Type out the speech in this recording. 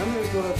Нам город